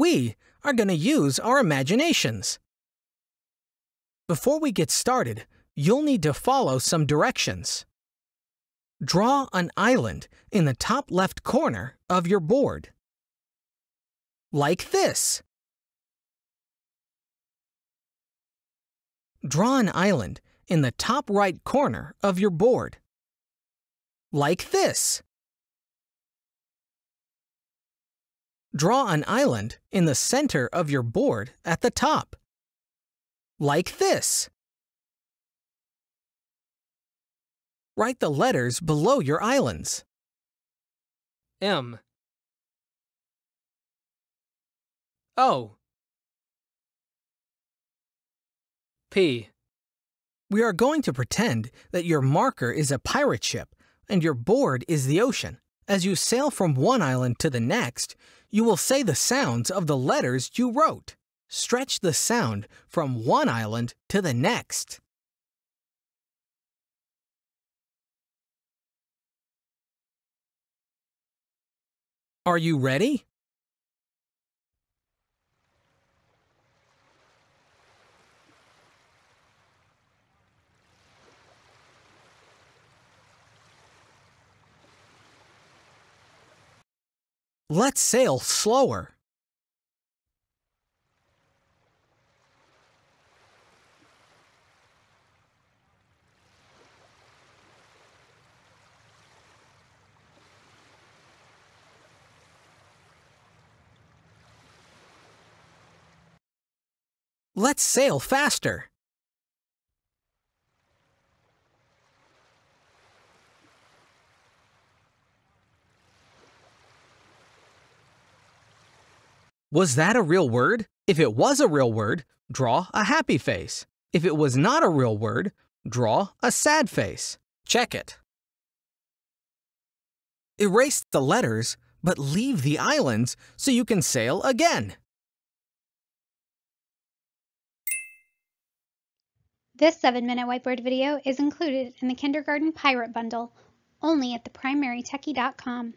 We are going to use our imaginations. Before we get started, you'll need to follow some directions. Draw an island in the top left corner of your board. Like this. Draw an island in the top right corner of your board. Like this. Draw an island in the center of your board at the top. Like this. Write the letters below your islands. M O P We are going to pretend that your marker is a pirate ship and your board is the ocean. As you sail from one island to the next, you will say the sounds of the letters you wrote. Stretch the sound from one island to the next. Are you ready? Let's sail slower. Let's sail faster. Was that a real word? If it was a real word, draw a happy face. If it was not a real word, draw a sad face. Check it. Erase the letters, but leave the islands so you can sail again. This 7-minute whiteboard video is included in the Kindergarten Pirate Bundle, only at theprimarytechie.com.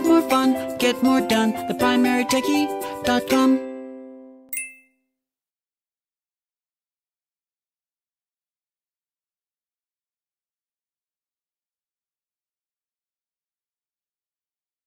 Have more fun, get more done. ThePrimaryTechie.com.